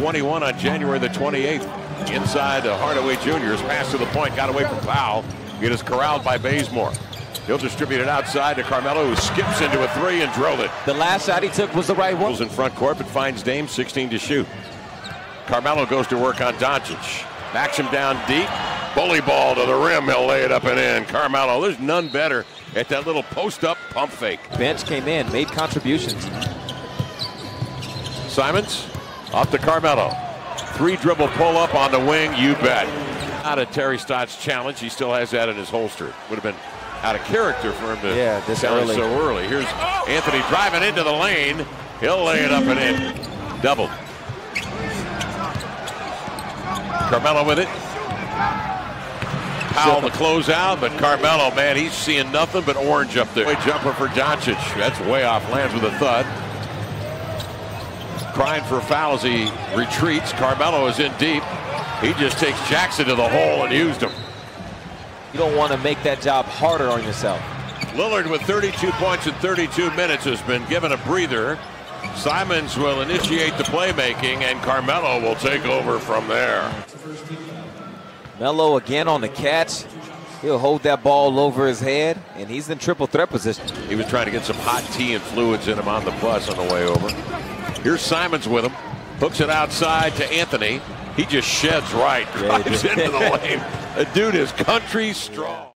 21 on January the 28th. Inside the Hardaway Jr.'s pass to the point, got away from Powell. It is corralled by Bazemore. He'll distribute it outside to Carmelo, who skips into a three and drilled it. The last shot he took was the right one. In front court, but finds Dame 16 to shoot. Carmelo goes to work on Doncic. Backs him down deep. Bully ball to the rim. He'll lay it up and in. Carmelo, there's none better at that little post up pump fake. Bench came in, made contributions. Simons off to Carmelo. Three dribble pull up on the wing, you bet. Out of Terry Stotts' challenge. He still has that in his holster. Would have been out of character for him to yeah, this challenge early. so early. Here's Anthony driving into the lane. He'll lay it up and in. Double. Carmelo with it. Powell the closeout, but Carmelo, man, he's seeing nothing but orange up there. Way Jumper for Doncic. That's way off. Lands with a thud. Crying for a foul as he retreats. Carmelo is in deep. He just takes Jackson to the hole and used him. You don't want to make that job harder on yourself. Lillard with 32 points in 32 minutes has been given a breather. Simons will initiate the playmaking, and Carmelo will take over from there. Melo again on the catch. He'll hold that ball over his head, and he's in triple threat position. He was trying to get some hot tea and fluids in him on the bus on the way over. Here's Simons with him. Hooks it outside to Anthony. He just sheds right. Drives into the lane. The dude is country strong.